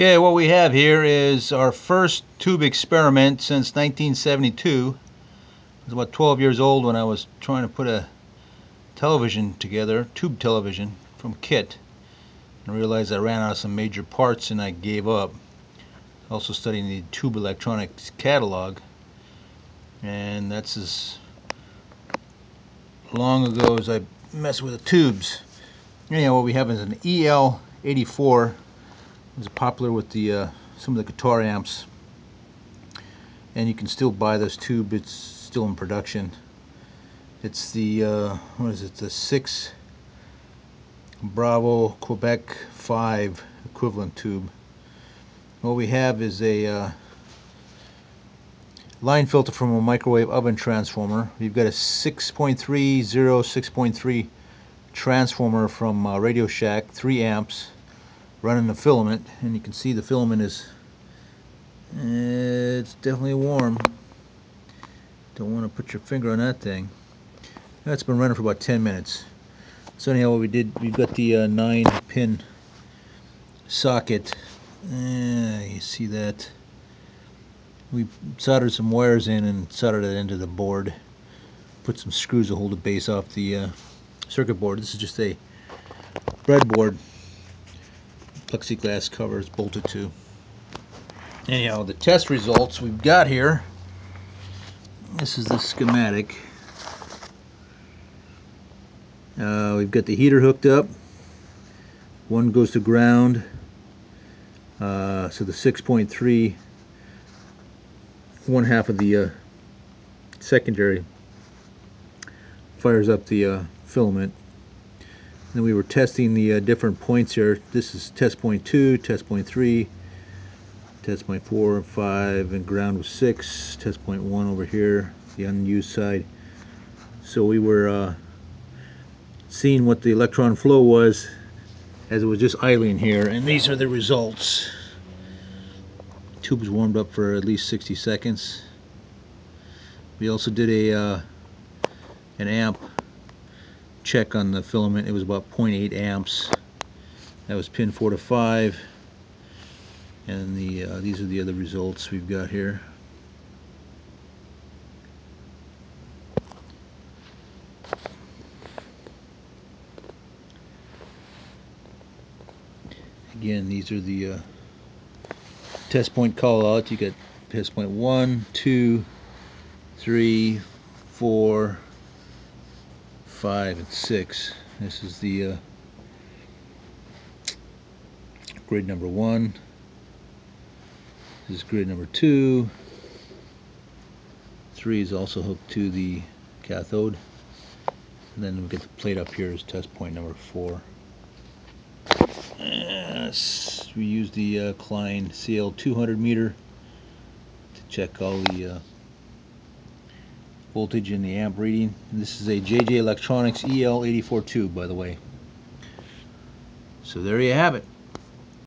Okay, what we have here is our first tube experiment since 1972. I was about 12 years old when I was trying to put a television together, tube television, from kit. And realized I ran out of some major parts and I gave up. Also studying the tube electronics catalog. And that's as long ago as I messed with the tubes. Anyhow, what we have is an EL84 is popular with the uh, some of the guitar amps. And you can still buy this tube it's still in production. It's the uh, what is it? The 6 Bravo Quebec 5 equivalent tube. What we have is a uh, line filter from a microwave oven transformer. We've got a 6.30 6.3 transformer from uh, Radio Shack 3 amps running the filament and you can see the filament is it's definitely warm. Don't want to put your finger on that thing. That's been running for about 10 minutes. So anyhow what we did we've got the uh, 9 pin socket. Uh, you see that? We soldered some wires in and soldered it into the board. Put some screws to hold the base off the uh, circuit board. This is just a breadboard plexiglass cover is bolted to. Anyhow, the test results we've got here, this is the schematic. Uh, we've got the heater hooked up. One goes to ground. Uh, so the 6.3, one half of the uh, secondary fires up the uh, filament then we were testing the uh, different points here. This is test point 2, test point 3, test point 4, and 5, and ground was 6, test point 1 over here, the unused side. So we were uh, seeing what the electron flow was as it was just idling here, and these are the results. Tube was warmed up for at least 60 seconds. We also did a uh, an amp check on the filament it was about 0.8 amps. That was pin 4 to 5 and the uh, these are the other results we've got here. Again these are the uh, test point call out. You got test point 1 2 3 4 5 and 6. This is the uh, grid number 1. This is grid number 2. 3 is also hooked to the cathode. And then we get the plate up here is test point number 4. Yes, we use the uh, Klein CL 200 meter to check all the uh, voltage in the amp reading. This is a JJ Electronics EL84 tube, by the way. So there you have it.